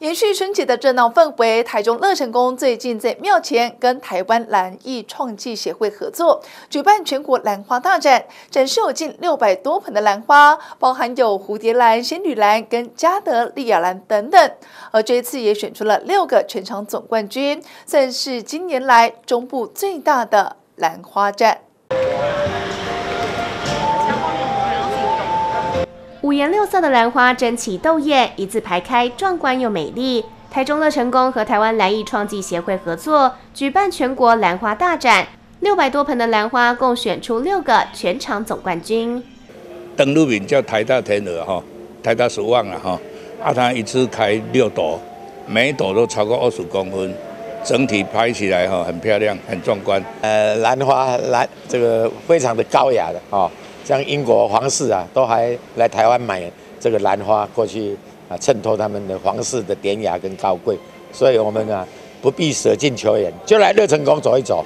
延续春节的热闹氛围，台中乐成宫最近在庙前跟台湾兰艺创技协会合作，举办全国兰花大展，展示有近六百多盆的兰花，包含有蝴蝶兰、仙女兰跟加德利亚兰等等。而这一次也选出了六个全场总冠军，算是今年来中部最大的兰花展。五颜六色的兰花争奇斗艳，一字排开，壮观又美丽。台中乐成功和台湾兰艺创技协会合作，举办全国兰花大展，六百多盆的兰花共选出六个全场总冠军。登录名叫台大天鹅哈，台大十万了哈，啊，它一次开六朵，每朵都超过二十公分，整体拍起来哈很漂亮，很壮观。呃，兰花兰这个非常的高雅的哦。像英国皇室啊，都还来台湾买这个兰花过去啊，衬托他们的皇室的典雅跟高贵。所以我们啊，不必舍近求远，就来乐成宫走一走。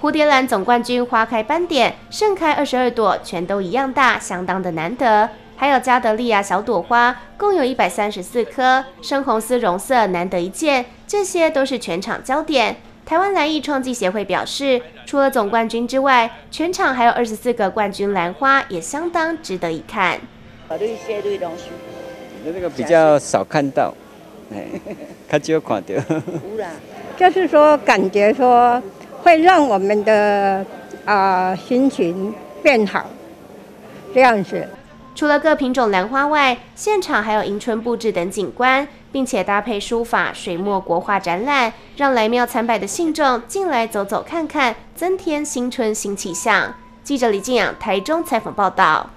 蝴蝶兰总冠军花开斑点，盛开二十二朵，全都一样大，相当的难得。还有加德利亚小朵花，共有一百三十四颗，深红丝绒色，难得一见。这些都是全场焦点。台湾兰艺创技协会表示，除了总冠军之外，全场还有二十四个冠军兰花，也相当值得一看。绿些绿东西，那个比较少看到，哎，看就看到。就是说，感觉说会让我们的啊心情变好，这样子。除了各品种兰花外，现场还有迎春布置等景观，并且搭配书法、水墨国画展览，让来庙参拜的信众进来走走看看，增添新春新气象。记者李静雅台中采访报道。